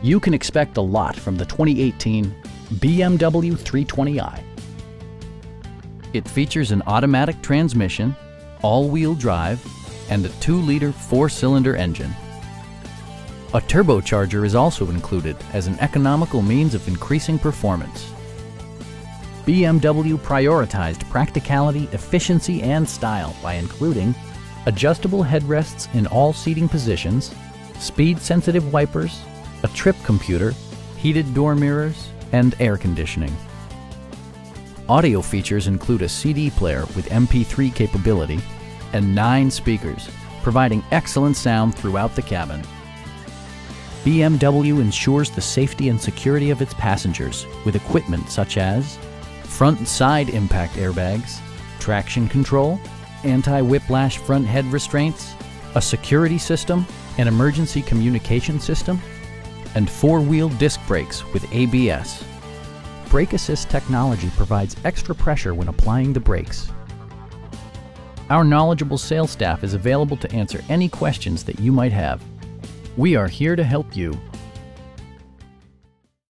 You can expect a lot from the 2018 BMW 320i. It features an automatic transmission, all-wheel drive, and a 2-liter four-cylinder engine. A turbocharger is also included as an economical means of increasing performance. BMW prioritized practicality, efficiency, and style by including adjustable headrests in all seating positions, speed-sensitive wipers, a trip computer, heated door mirrors, and air conditioning. Audio features include a CD player with MP3 capability and nine speakers, providing excellent sound throughout the cabin. BMW ensures the safety and security of its passengers with equipment such as front and side impact airbags, traction control, anti-whiplash front head restraints, a security system, an emergency communication system, and four-wheel disc brakes with ABS. Brake Assist technology provides extra pressure when applying the brakes. Our knowledgeable sales staff is available to answer any questions that you might have. We are here to help you